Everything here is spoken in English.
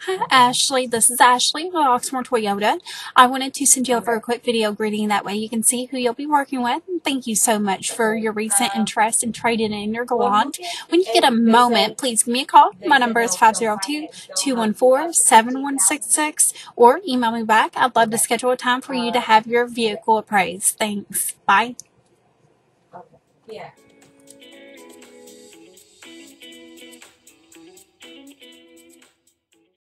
Hi, Ashley. This is Ashley with Oxmoor Toyota. I wanted to send you over a quick video greeting. That way you can see who you'll be working with. Thank you so much for your recent interest in trading in your Galant. When you get a moment, please give me a call. My number is 502-214-7166 or email me back. I'd love to schedule a time for you to have your vehicle appraised. Thanks. Bye. Yeah.